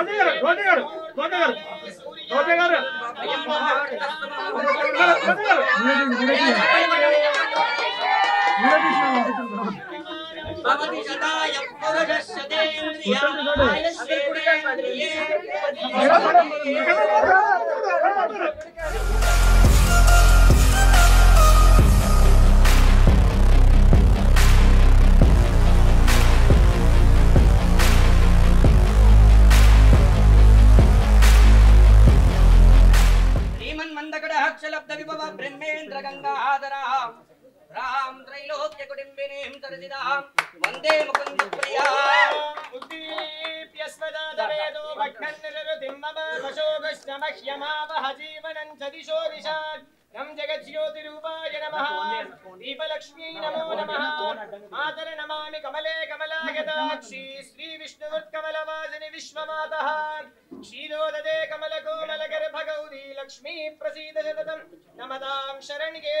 రోజా గారు రోజా గారు రోజా గారు రోజా గారు రోజా గారు భవతి సదాయ పురుషస్యతేంద్రియ राम त्रैलोक्य कुटिम्बिनीं सरसिदां वंदे मुकुन्द प्रिया उद्दीप्यस्वदादवेदो भग्नन्निरतिं मम वशोगश्नमह्यमावह जीवनं सदिशो दिशान् नम जगज्योतिरूपाय नमः। दीपलक्ष्मी नमो नमः। मातर नमामि कमले कमलागताक्षी श्रीविष्णुवृत्कमलवासिनि विश्वमातः। क्षीरोददे कमलकोमलगर्भगौरी लक्ष्मी प्रसीद सततं नमदां शरण्ये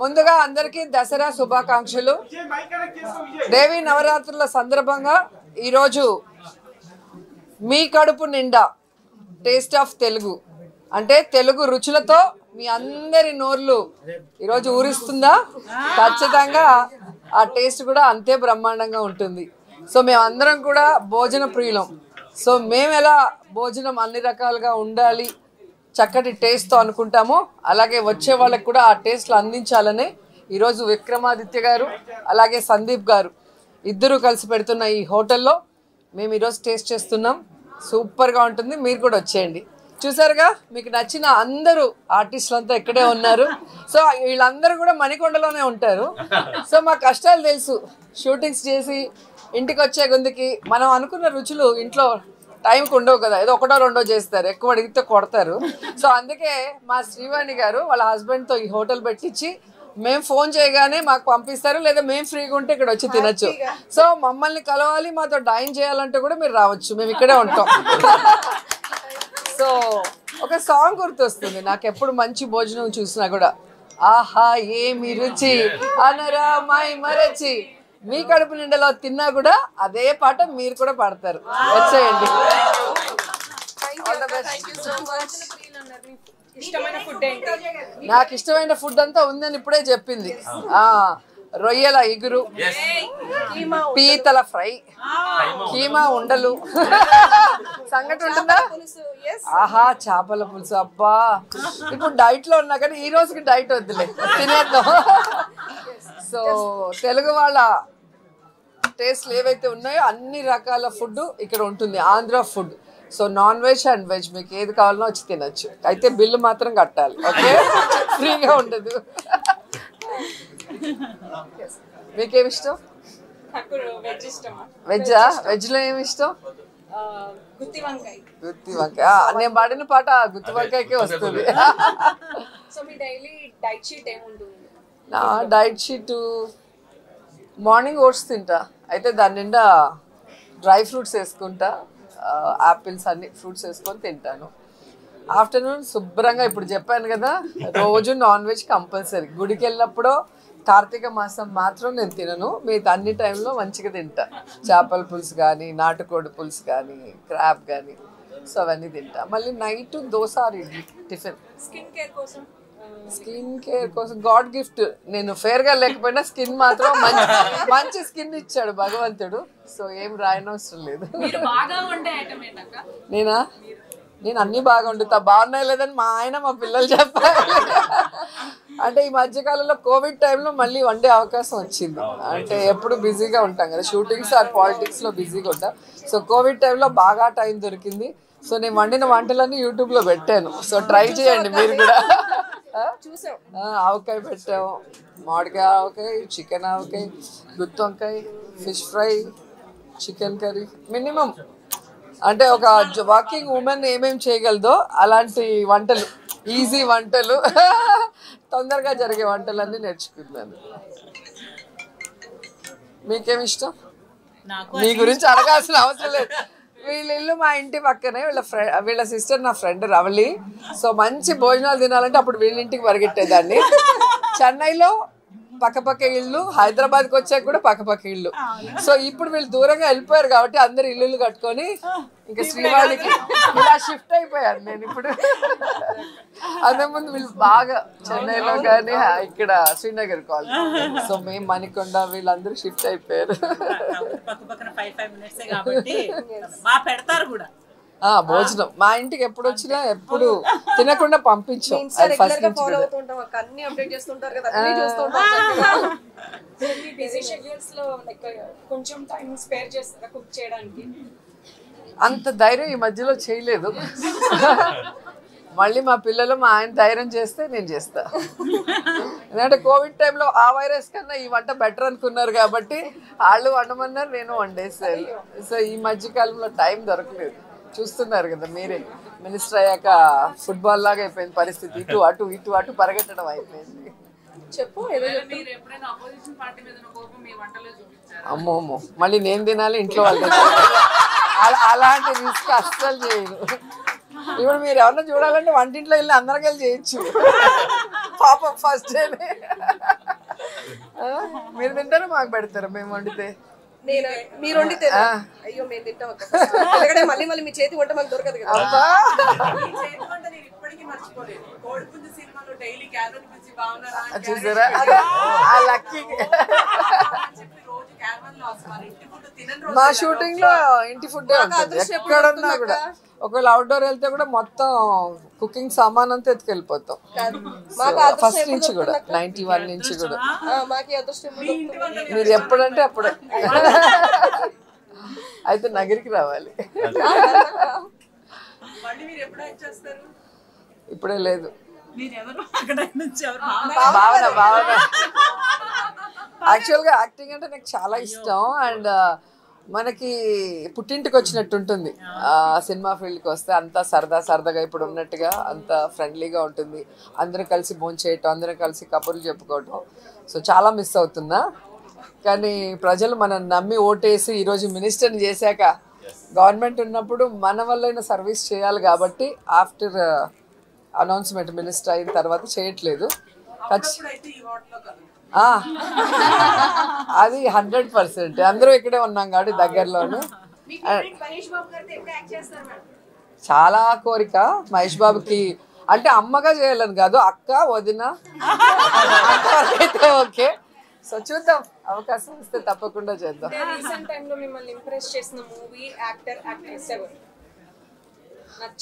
ముందుగా అందరికీ దసరా శుభాకాంక్షలు. దేవి నవరాత్రుల సందర్భంగా ఈరోజు మీ కడుపు నిండా టేస్ట్ ఆఫ్ తెలుగు. అంటే తెలుగు రుచులతో మీ అందరి నోర్లు ఈరోజు ఊరిస్తుందా? ఖచ్చితంగా ఆ టేస్ట్ కూడా అంతే బ్రహ్మాండంగా ఉంటుంది. సో మేమందరం కూడా భోజన ప్రియులం. సో మేము ఎలా భోజనం అన్ని రకాలుగా ఉండాలి చక్కటి టేస్ట్తో అనుకుంటామో అలాగే వచ్చే వాళ్ళకి కూడా ఆ టేస్ట్లు అందించాలని ఈరోజు విక్రమాదిత్య గారు అలాగే సందీప్ గారు ఇద్దరు కలిసి పెడుతున్న ఈ హోటల్లో మేము ఈరోజు టేస్ట్ చేస్తున్నాం. సూపర్గా ఉంటుంది. మీరు కూడా వచ్చేయండి. చూసారుగా మీకు నచ్చిన అందరూ ఆర్టిస్టులు అంతా ఇక్కడే ఉన్నారు. సో వీళ్ళందరూ కూడా మణికొండలోనే ఉంటారు. సో మా కష్టాలు తెలుసు. షూటింగ్స్ చేసి ఇంటికి వచ్చే గుందికి మనం అనుకున్న రుచులు ఇంట్లో టైంకి ఉండవు కదా ఏదో ఒకటో రెండో చేస్తారు ఎక్కువ అడిగితే కొడతారు. సో అందుకే మా శ్రీవాణి గారు వాళ్ళ హస్బెండ్తో ఈ హోటల్ పెట్టించి మేము ఫోన్ చేయగానే మాకు పంపిస్తారు లేదా మేము ఫ్రీగా ఉంటే ఇక్కడ వచ్చి తినొచ్చు. సో మమ్మల్ని కలవాలి మాతో డైన్ చేయాలంటే కూడా మీరు రావచ్చు మేము ఇక్కడే ఉంటాం. సో ఒక సాంగ్ గుర్తొస్తుంది నాకు ఎప్పుడు మంచి భోజనం చూసినా కూడా. ఆహా ఏమి రుచి అనరా మై మరచి మీ కడుపు నిండలో తిన్నా కూడా అదే పాట మీరు కూడా పాడతారు. వచ్చేయండి. నాకు ఇష్టమైన ఫుడ్ అంతా ఉందని ఇప్పుడే చెప్పింది. ఆ రొయ్యల ఇగురు పీతల ఫ్రై కీమా ఉండలు. సంగటి ఉంటుందా? ఆహా చేపల పులుసు అబ్బా. ఇప్పుడు డైట్లో ఉన్నా కానీ ఈ రోజుకి డైట్ వద్దులే. తినేద్దాం. సో తెలుగు వాళ్ళ టేస్ట్లు ఏవైతే ఉన్నాయో అన్ని రకాల ఫుడ్ ఇక్కడ ఉంటుంది Andhra food. So non veg and veg మీకు ఏది కావాలన్నా వచ్చి తినొచ్చు. అయితే బిల్లు మాత్రం కట్టాలి ఓకే? ఫ్రీగా ఉండదు. మీకేమి ఇష్టం? నాకు వెజ్ ఇష్టమా? వెజ్జా? వెజ్లో ఏమి ఇష్టం? ఆ, గుత్తి వంకాయ. గుత్తి వంకాయ. ఆ, నేను పాడిన పాట గుత్తి వంకాయకే వస్తుంది. సో మీ డైలీ డైట్ షీట్ ఏముంటుంది? నా డైట్ షీట్ మార్నింగ్ ఓట్స్ తింటా. అయితే దాని నిండా డ్రై ఫ్రూట్స్ వేసుకుంటా. యాపిల్స్ అన్ని ఫ్రూట్స్ వేసుకొని తింటాను. ఆఫ్టర్నూన్ శుభ్రంగా ఇప్పుడు చెప్పాను కదా రోజు నాన్ వెజ్ కంపల్సరీ. గుడికి వెళ్ళినప్పుడు కార్తీక మాసం మాత్రం నేను తినను. మిగతా అన్ని టైంలో మంచిగా తింటా. చేపల పులుసు కానీ నాటుకోడి పులుసు కానీ క్రాబ్ కానీ సో అవన్నీ తింటా. మళ్ళీ night dosa idli tiffin. Skin care కోసం? స్కిన్ కేర్ కోసం గాడ్ గిఫ్ట్. నేను ఫేర్గా లేకపోయినా స్కిన్ మాత్రం మంచి మంచి స్కిన్ ఇచ్చాడు భగవంతుడు. సో ఏం రాయనవసరం లేదు. నేనా? నేను అన్ని బాగా వండుతా. బాగున్నాయి లేదని మా ఆయన మా పిల్లలు చెప్పాలి అంటే ఈ మధ్యకాలంలో కోవిడ్ టైంలో మళ్ళీ వండే అవకాశం వచ్చింది. అంటే ఎప్పుడు బిజీగా ఉంటాం కదా. షూటింగ్స్ ఆర్ పాలిటిక్స్లో బిజీగా ఉంటాం. సో కోవిడ్ టైంలో బాగా టైం దొరికింది. సో నేను వండిన వంటలన్నీ యూట్యూబ్లో పెట్టాను. సో ట్రై చేయండి మీరు కూడా? చూసాం. ఆ, ఆవకాయ పెట్టాము. మామిడికాయ ఆవకాయ చికెన్ ఆవకాయ గుత్తి వంకాయ fish fry chicken curry. Minimum. అంటే ఒక వాకింగ్ ఉమెన్ ఏమేం చేయగలదో అలాంటి వంటలు. ఈజీ వంటలు. తొందరగా జరిగే వంటలన్నీ నేర్చుకున్నాను మీకేం ఇష్టం? నాకు మీ గురించి అడగాల్సిన అవసరం లేదు. వీళ్ళ ఇల్లు మా ఇంటి పక్కనే వీళ్ళ ఫ్రెండ్ వీళ్ళ సిస్టర్ నా ఫ్రెండ్ రవలి. సో మంచి భోజనాలు తినాలంటే అప్పుడు వీళ్ళ ఇంటికి పరిగెట్టేదాన్ని. చెన్నైలో పక్కపక్క ఇల్లు హైదరాబాద్కి వచ్చాక కూడా పక్కపక్క ఇల్లు. సో ఇప్పుడు వీళ్ళు దూరంగా వెళ్ళిపోయారు కాబట్టి అందరు ఇల్లులు కట్టుకొని ఇంకా శ్రీవాడికి ఇలా షిఫ్ట్ అయిపోయాను నేను ఇప్పుడు. అదే ముందు వీళ్ళు బాగా చెన్నైలో కానీ ఇక్కడ శ్రీనగర్ కాల్ సో మేము మణికొండ వీళ్ళందరూ షిఫ్ట్ అయిపోయారు. పెడతారు కూడా. ఆ భోజనం. మా ఇంటికి ఎప్పుడు వచ్చినా ఎప్పుడు తినకుండా పంపించాం. కొంచెం టైం స్పేర్ చేస్తారా కుక్ చేయడానికి? అంత ధైర్యం ఈ మధ్యలో చేయలేదు. మళ్ళీ మా పిల్లలు మా ఆయన ధైర్యం చేస్తే నేను చేస్తా. ఎందుకంటే కోవిడ్ టైంలో ఆ వైరస్ కన్నా ఈ వంట బెటర్ అనుకున్నారు కాబట్టి వాళ్ళు వండమన్నారు నేను వండేసాను సో ఈ మధ్య కాలంలో టైం దొరకలేదు. చూస్తున్నారు కదా మీరే. మినిస్టర్ అయ్యాక ఫుట్బాల్ లాగా అయిపోయింది పరిస్థితి. ఇటు అటు ఇటు అటు పరిగెట్టడం అయిపోయింది. చెప్పు ఏదో మీరు ఎప్పుడైనా అపోజిషన్ పార్టీ మీద కోపం మీ వంటలో చూపించారు? అమ్మో అమ్మో. మళ్ళీ నేను తినాలి ఇంట్లో వాళ్ళు అలాంటి రిస్క్ అస్సలు చేయను. ఇప్పుడు మీరు ఎవరన్నా చూడాలంటే వంటింట్లో వెళ్ళి అందరికి వెళ్ళి చేయొచ్చు. పాపం ఫస్ట్ డేనే మీరు తింటారు? మాకు పెడతారు? మేము వండితే. మీరు అయ్యో మేము తింటాం అక్క. first. ఎందుకంటే మళ్ళీ మళ్ళీ మీ చేతి వంట మాకు దొరకదు కదా. చూసారా? లక్కీ. మా షూటింగ్లో ఇంటి ఫుడ్ ఎక్కడున్నా కూడా. ఒకవేళ అవుట్డోర్ వెళ్తే కూడా మొత్తం కుకింగ్ సామాన్ అంతా ఎత్తుకెళ్ళిపోతాం. ఫస్ట్ నుంచి కూడా? నైన్టీ వన్ నుంచి కూడా? మీరు ఎప్పుడంటే అప్పుడే. అయితే నగరికి రావాలి. మళ్ళీ మీరు ఎప్పుడు వచ్చేస్తారు ఇప్పుడే లేదు. భావన. భావన యాక్చువల్గా యాక్టింగ్ అంటే నాకు చాలా ఇష్టం. అండ్ మనకి పుట్టింటికి వచ్చినట్టు ఉంటుంది. ఆ సినిమా ఫీల్డ్కి వస్తే అంతా సరదా సరదాగా ఇప్పుడు ఉన్నట్టుగా అంత ఫ్రెండ్లీగా ఉంటుంది. అందరూ కలిసి భోంచేయటం అందరూ కలిసి కబుర్లు చెప్పుకోవటం. సో చాలా మిస్ అవుతున్నా. కానీ ప్రజలు మనం నమ్మి ఓటేసి ఈరోజు మినిస్టర్ని చేశాక గవర్నమెంట్ ఉన్నప్పుడు మన వల్లైన సర్వీస్ చేయాలి కాబట్టి ఆఫ్టర్ అనౌన్స్మెంట్ మినిస్టర్ అయిన తర్వాత చేయట్లేదు. ఖచ్చితంగా అది హండ్రెడ్ పర్సెంట్. అందరూ ఇక్కడే ఉన్నాం కాబట్టి దగ్గరలోను. చాలా కోరిక మహేష్ బాబుకి. అంటే అమ్మగా చేయాలని కాదు అక్క వదిన. అయితే ఓకే. సో చూద్దాం అవకాశం ఇస్తే తప్పకుండా చేద్దాం. రీసెంట్ మిమ్మల్ని ఇంప్రెస్ చేసిన మూవీ యాక్టర్ యాక్ట్రెస్ ఎవరు?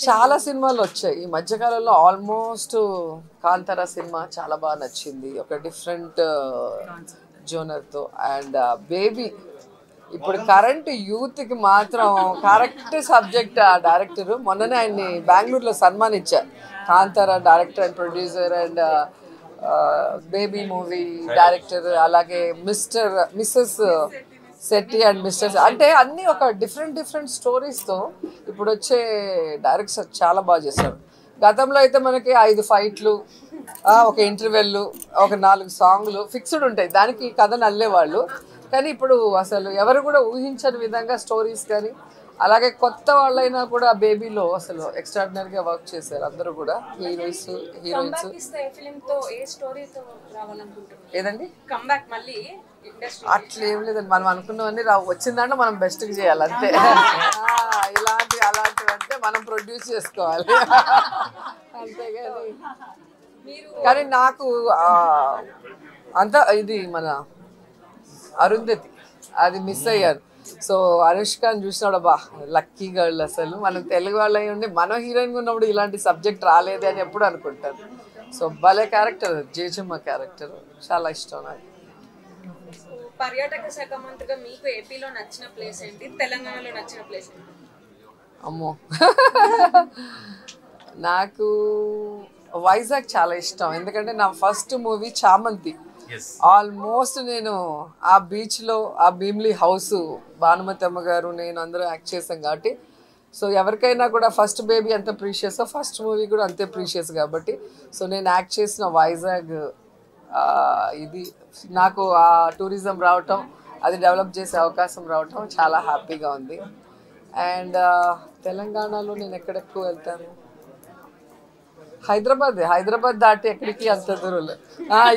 చాలా సినిమాలు వచ్చాయి. ఈ మధ్యకాలంలో ఆల్మోస్ట్ కాంతారా సినిమా చాలా బాగా నచ్చింది. ఒక డిఫరెంట్ జోనర్తో. And baby. ఇప్పుడు కరెంట్ యూత్కి మాత్రం కరెక్ట్ సబ్జెక్ట్ ఆ డైరెక్టర్. మొన్ననే ఆయన్ని బెంగళూరులో సన్మానించారు Kantara director and producer and baby movie director అలాగే Mr Mrs Setty and Mr అంటే అన్ని ఒక డిఫరెంట్ డిఫరెంట్ స్టోరీస్తో ఇప్పుడు వచ్చే డైరెక్టర్ చాలా బాగా చేశారు గతంలో అయితే మనకి ఐదు ఫైట్లు ఒక ఇంటర్వెల్ ఒక నాలుగు సాంగ్లు ఫిక్స్డ్ ఉంటాయి. దానికి కథను అల్లేవాళ్ళు. కానీ ఇప్పుడు అసలు ఎవరు కూడా ఊహించని విధంగా స్టోరీస్ కానీ అలాగే కొత్త వాళ్ళైనా కూడా బేబీలో అసలు ఎక్స్ట్రాడినరీగా వర్క్ చేశారు అందరూ కూడా. హీరోయిన్స్ హీరోయిన్స్ ఏదండి? కంబ్యాక్ మళ్ళీ అట్లా ఏం లేదండి. మనం అనుకున్నవన్నీ రా వచ్చిందంటే మనం బెస్ట్గా చేయాలి అంతే. ఇలాంటి అలాంటివి అంటే మనం ప్రొడ్యూస్ చేసుకోవాలి. అంతేగాని కానీ నాకు అంతా ఇది మన అరుంధతి అది మిస్ అయ్యాను సో అనుష్కని చూసినాడు బా లక్కీ గర్ల్ అసలు. మనం తెలుగు వాళ్ళ ఉండి మనం హీరోయిన్ ఉన్నప్పుడు ఇలాంటి సబ్జెక్ట్ రాలేదే అని ఎప్పుడు అనుకుంటాను సో భలే క్యారెక్టర్ జేజమ్మ క్యారెక్టర్ చాలా ఇష్టం నాకు. పర్యాటక శాఖ మంత్రిగా మీకు ఏపీలో నచ్చిన ప్లేస్ ఏంటి? తెలంగాణలో నచ్చిన ప్లేస్ ఏంటి? అమ్మో. నాకు వైజాగ్ చాలా ఇష్టం. ఎందుకంటే నా ఫస్ట్ మూవీ చామంతి. ఆల్మోస్ట్ నేను ఆ బీచ్లో ఆ భీమ్లీ హౌస్ భానుమతి అమ్మ గారు నేను అందరూ యాక్ట్ చేసాం కాబట్టి. సో ఎవరికైనా కూడా ఫస్ట్ బేబీ ఎంత ప్రీషియస్ ఫస్ట్ మూవీ కూడా అంతే ప్రీషియస్ కాబట్టి. సో నేను యాక్ట్ చేసిన వైజాగ్ ఇది నాకు ఆ టూరిజం రావటం అది డెవలప్ చేసే అవకాశం రావటం చాలా హ్యాపీగా ఉంది. అండ్ తెలంగాణలో నేను ఎక్కడెక్కువ వెళ్తాను? హైదరాబాద్ హైదరాబాద్ దాటి ఎక్కడికి అంత దూరం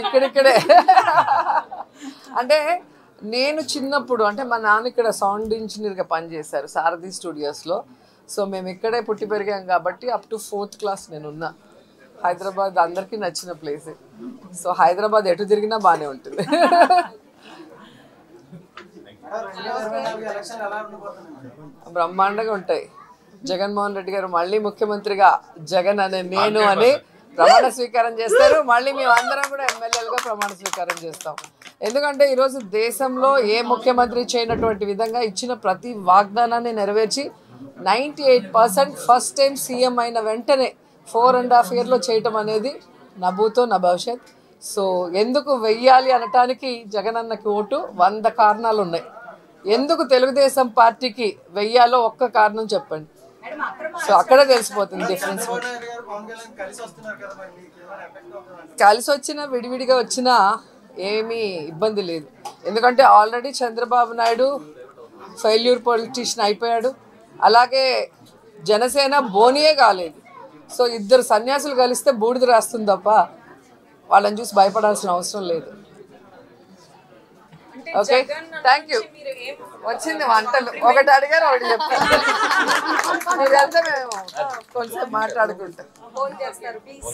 ఇక్కడిక్కడే. అంటే నేను చిన్నప్పుడు అంటే మా నాన్న ఇక్కడ సౌండ్ ఇంజనీర్గా పనిచేశారు సారథి స్టూడియోస్లో సో మేము ఇక్కడే పుట్టి పెరిగాం కాబట్టి అప్ టు ఫోర్త్ క్లాస్ నేను ఉన్నా హైదరాబాద్ అందరికీ నచ్చిన ప్లేస్ సో హైదరాబాద్ ఎటు తిరిగినా బాగానే ఉంటుంది. బ్రహ్మాండంగా ఉంటాయి. జగన్మోహన్ రెడ్డి గారు మళ్ళీ ముఖ్యమంత్రిగా జగన్ అనే నేను అని ప్రమాణ స్వీకారం చేస్తారు. మళ్ళీ మేము అందరం కూడా ఎమ్మెల్యేలుగా ప్రమాణ స్వీకారం చేస్తాం. ఎందుకంటే ఈరోజు దేశంలో ఏ ముఖ్యమంత్రి చేయనటువంటి విధంగా ఇచ్చిన ప్రతి వాగ్దానాన్ని నెరవేర్చి ninety eight percent first time CM అయిన వెంటనే ఫోర్ అండ్ హాఫ్ ఇయర్లో చేయటం అనేది నా భూతో నా భవిష్యత్. సో ఎందుకు వెయ్యాలి అనటానికి జగనన్నకి ఓటు వంద కారణాలు ఉన్నాయి. ఎందుకు తెలుగుదేశం పార్టీకి వెయ్యాలో ఒక్క కారణం చెప్పండి. సో అక్కడే తెలిసిపోతుంది డిఫరెన్స్ కలిసి వచ్చినా విడివిడిగా వచ్చినా ఏమీ ఇబ్బంది లేదు. ఎందుకంటే already Chandrababu Naidu failure politician అయిపోయాడు. అలాగే జనసేన బోనియే కాలేదు. సో ఇద్దరు సన్యాసులు కలిస్తే బూడిద రాస్తుంది తప్ప వాళ్ళని చూసి భయపడాల్సిన అవసరం లేదు. ఓకే థ్యాంక్ యూ నుంచి మీరు ఏం వచ్చింది వంటలు. ఒకటి అడిగారు ఒకటి వెళ్తే మేము కొంచెం మాట్లాడుకుంటాం. ఫోన్ చేస్తారు ప్లీజ్